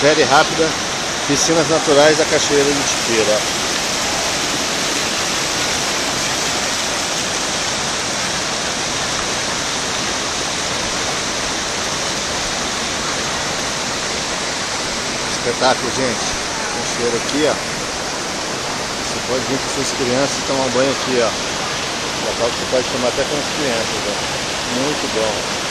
Série rápida, piscinas naturais da Cachoeira de Tiqueira. Espetáculo, gente. Cachoeira aqui, ó. Você pode vir com suas crianças e tomar um banho aqui, ó. Local que você pode tomar até com as crianças, ó. Muito bom.